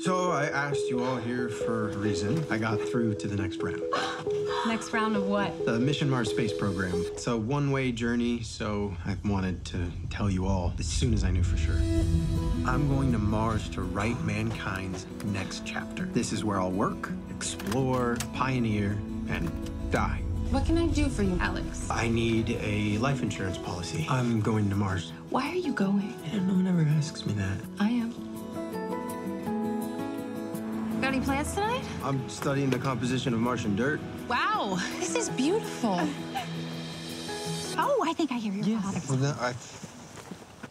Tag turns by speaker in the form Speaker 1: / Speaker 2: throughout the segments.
Speaker 1: So I asked you all here for a reason. I got through to the next round.
Speaker 2: Next round of what?
Speaker 1: The Mission Mars space program. It's a one-way journey, so I wanted to tell you all as soon as I knew for sure. I'm going to Mars to write mankind's next chapter. This is where I'll work, explore, pioneer, and die.
Speaker 2: What can I do for you, Alex?
Speaker 1: I need a life insurance policy. I'm going to Mars.
Speaker 2: Why are you going?
Speaker 1: And no one ever asks me that.
Speaker 2: I am. Any plans tonight?
Speaker 1: I'm studying the composition of Martian dirt.
Speaker 2: Wow, this is beautiful. oh, I think I hear your father.
Speaker 1: Well, no, I,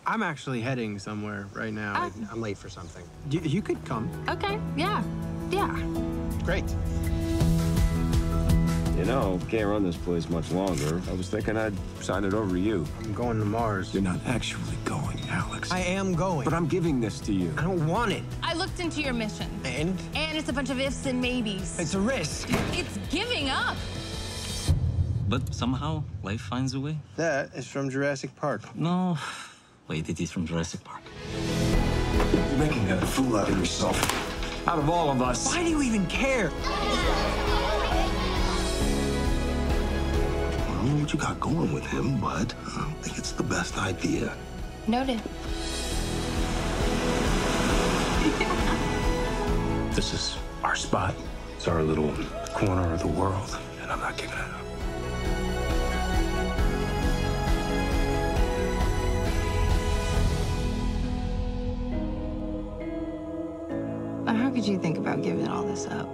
Speaker 1: I'm actually heading somewhere right now.
Speaker 2: Ah.
Speaker 1: I, am late for something. You, you could come.
Speaker 2: Okay, yeah, yeah.
Speaker 1: Great.
Speaker 3: You know, can't run this place much longer. I was thinking I'd sign it over to you.
Speaker 1: I'm going to Mars.
Speaker 3: You're not actually going, Alex.
Speaker 1: I am going.
Speaker 3: But I'm giving this to you.
Speaker 1: I don't want it.
Speaker 2: I looked into your mission,
Speaker 1: And
Speaker 2: and it's a bunch of ifs and maybes.
Speaker 1: it's a risk.
Speaker 2: It's giving up.
Speaker 4: But somehow life finds a way.
Speaker 1: That is from Jurassic Park.
Speaker 4: No, wait, it is from Jurassic Park.
Speaker 3: You're making a fool out of yourself. Out of all of us.
Speaker 1: Why do you even care? Ah.
Speaker 5: I don't know what you got going with him, but I don't think it's the best idea.
Speaker 2: Noted.
Speaker 5: This is our spot. It's our little corner of the world, and I'm not giving it up.
Speaker 6: How could you think about giving all this up?